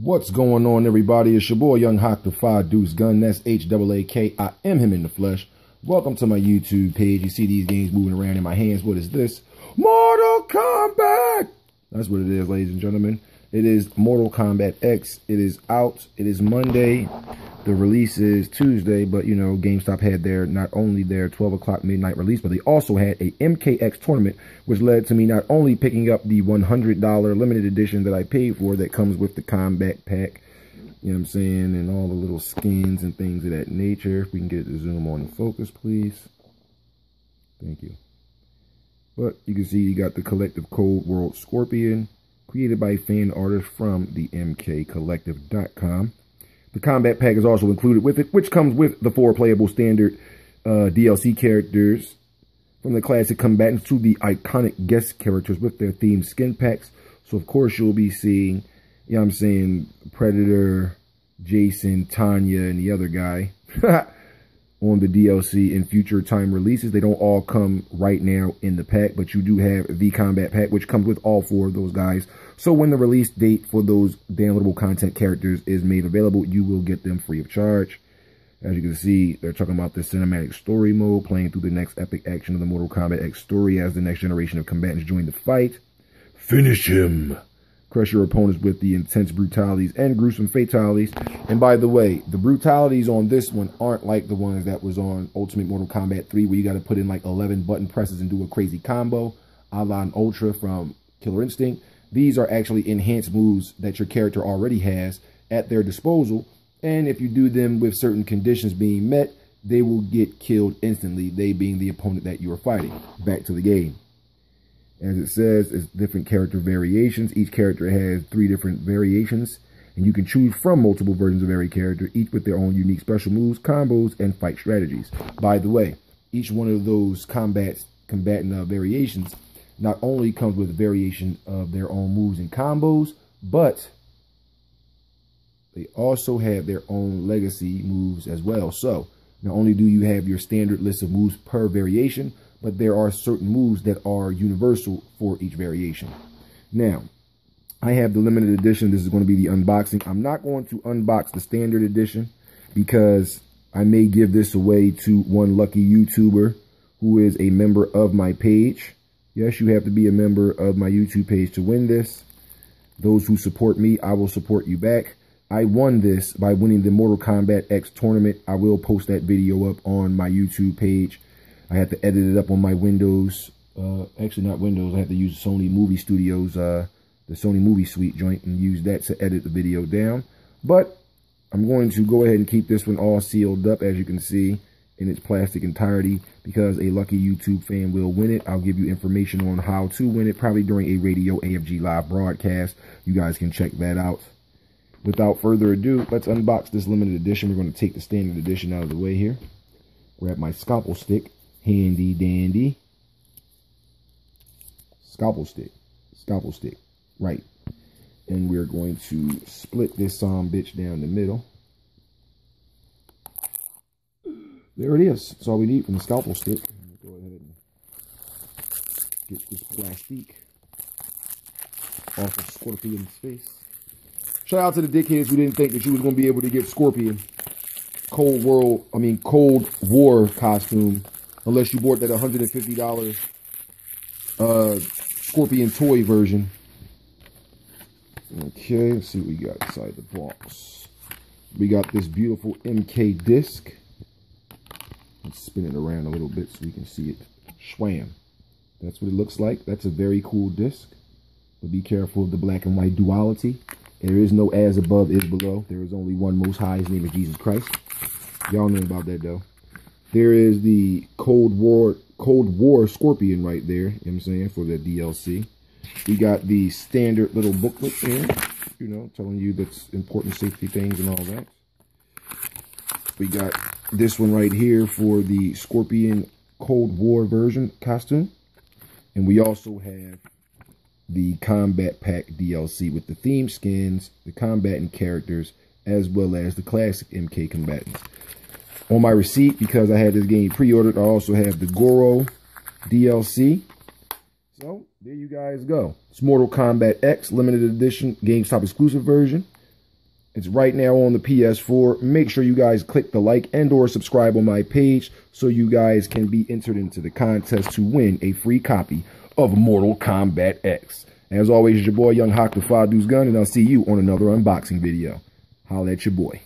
What's going on, everybody? It's your boy, Young Haak, the Five Deuce Gun. That's H-A-A-K. I am him in the flesh. Welcome to my YouTube page. You see these games moving around in my hands. What is this? Mortal Kombat! That's what it is, ladies and gentlemen. It is Mortal Kombat X. It is out. It is Monday. The release is Tuesday, but you know, GameStop had their not only their 12 o'clock midnight release, but they also had a MKX tournament, which led to me not only picking up the $100 limited edition that I paid for that comes with the combat pack, you know what I'm saying, and all the little skins and things of that nature. If we can get the zoom on and focus, please. Thank you. But you can see you got the Collective Cold World Scorpion, created by fan artists from the mkcollective.com. The combat pack is also included with it, which comes with the four playable standard uh, DLC characters from the classic combatants to the iconic guest characters with their themed skin packs. So, of course, you'll be seeing, you know I'm saying, Predator, Jason, Tanya, and the other guy. on the DLC in future time releases. They don't all come right now in the pack, but you do have the combat pack, which comes with all four of those guys. So when the release date for those downloadable content characters is made available, you will get them free of charge. As you can see, they're talking about the cinematic story mode, playing through the next epic action of the Mortal Kombat X story as the next generation of combatants join the fight. Finish him! Crush your opponents with the intense brutalities and gruesome fatalities. And by the way, the brutalities on this one aren't like the ones that was on Ultimate Mortal Kombat 3 where you got to put in like 11 button presses and do a crazy combo a la an Ultra from Killer Instinct. These are actually enhanced moves that your character already has at their disposal. And if you do them with certain conditions being met, they will get killed instantly, they being the opponent that you are fighting. Back to the game. As it says, it's different character variations. Each character has three different variations, and you can choose from multiple versions of every character, each with their own unique special moves, combos, and fight strategies. By the way, each one of those combat combatant uh, variations not only comes with a variation of their own moves and combos, but they also have their own legacy moves as well. So, not only do you have your standard list of moves per variation, but there are certain moves that are universal for each variation. Now, I have the limited edition. This is going to be the unboxing. I'm not going to unbox the standard edition because I may give this away to one lucky YouTuber who is a member of my page. Yes, you have to be a member of my YouTube page to win this. Those who support me, I will support you back. I won this by winning the Mortal Kombat X tournament. I will post that video up on my YouTube page. I had to edit it up on my Windows. Uh, actually, not Windows. I had to use Sony Movie Studios, uh, the Sony Movie Suite joint, and use that to edit the video down. But I'm going to go ahead and keep this one all sealed up, as you can see, in its plastic entirety, because a lucky YouTube fan will win it. I'll give you information on how to win it, probably during a radio AFG live broadcast. You guys can check that out. Without further ado, let's unbox this limited edition. We're going to take the standard edition out of the way here. Grab my scalpel stick handy dandy. Scalpel stick. Scalpel stick. Right. And we're going to split this um bitch down the middle. There it is. That's all we need from the scalpel stick. Go ahead and get this plastic off of scorpion's face shout out to the dickheads who didn't think that you was going to be able to get scorpion. Cold world i mean cold war costume unless you bought that $150 uh, Scorpion toy version. Okay, let's see what we got inside the box. We got this beautiful MK disc. Let's spin it around a little bit so you can see it. Schwam. That's what it looks like. That's a very cool disc. But be careful of the black and white duality. There is no as above, is below. There is only one most high. His name is Jesus Christ. Y'all know about that, though. There is the Cold War Cold War Scorpion right there, you know I'm saying, for the DLC. We got the standard little booklet there, you know, telling you that's important safety things and all that. We got this one right here for the Scorpion Cold War version costume. And we also have the Combat Pack DLC with the theme skins, the combatant characters, as well as the classic MK combatants on my receipt because I had this game pre-ordered. I also have the Goro DLC. So there you guys go. It's Mortal Kombat X limited edition GameStop exclusive version. It's right now on the PS4. Make sure you guys click the like and or subscribe on my page so you guys can be entered into the contest to win a free copy of Mortal Kombat X. As always, it's your boy Young Haak the Deuce Gun, and I'll see you on another unboxing video. Holla at your boy.